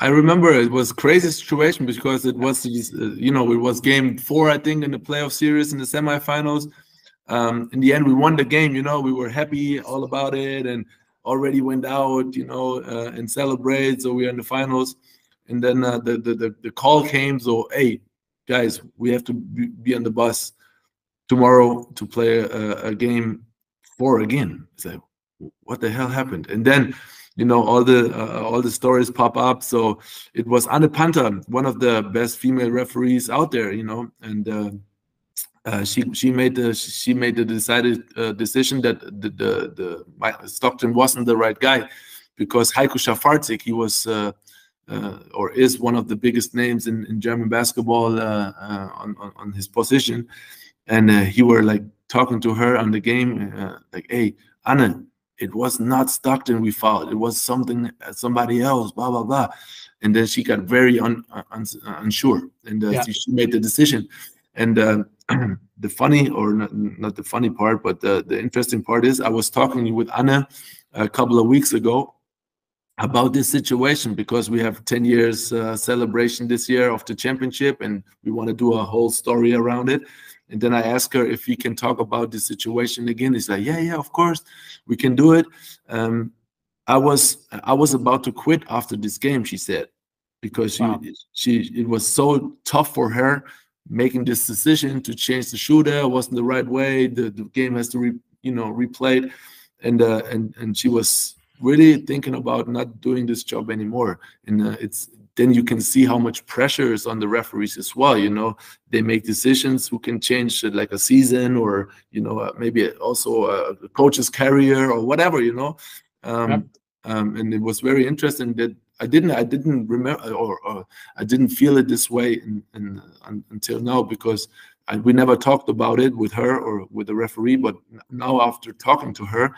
I remember it was crazy situation because it was uh, you know it was game four I think in the playoff series in the semifinals. Um, in the end, we won the game. You know, we were happy all about it and already went out. You know, uh, and celebrate. So we are in the finals, and then uh, the, the, the the call came. So hey, guys, we have to be on the bus tomorrow to play a, a game four again. It's like, what the hell happened? And then you know all the uh, all the stories pop up. So it was Anne Panther one of the best female referees out there you know and uh, uh, she she made the she made the decided uh, decision that the the, the Stockton wasn't the right guy because Heiko Schaffartzik he was uh, uh, or is one of the biggest names in, in German basketball on, on, on his position. And he were like talking to her on the game like hey Anne it was not Stockton we fouled. It was something somebody else. Blah blah blah. And then she got very un, un, unsure, and uh, yeah. she made the decision. And uh, the funny, or not, not the funny part, but the, the interesting part is, I was talking with Anna a couple of weeks ago about this situation because we have 10 years uh, celebration this year of the championship, and we want to do a whole story around it. And then I asked her if we can talk about the situation again. He's like, yeah, yeah, of course, we can do it. Um, I was I was about to quit after this game. She said because she wow. she it was so tough for her making this decision to change the shooter. Wasn't the right way. The, the game has to re, you know replayed, and uh, and and she was really thinking about not doing this job anymore. And uh, it's then you can see how much pressure is on the referees as well. You know, they make decisions who can change like a season or you know uh, maybe also a coach's career or whatever. You know, um, yep. um, and it was very interesting that I didn't I didn't remember or, or I didn't feel it this way in, in, until now because I, we never talked about it with her or with the referee. But now after talking to her,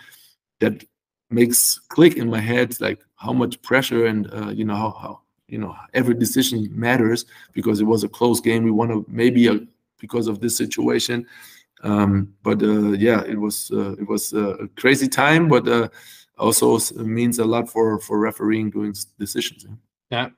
that makes click in my head like how much pressure and uh, you know how, how you know every decision matters because it was a close game. We want to maybe a, uh, because of this situation, um, but uh, yeah, it was uh, it was a crazy time, but uh, also means a lot for for refereeing doing decisions. Yeah,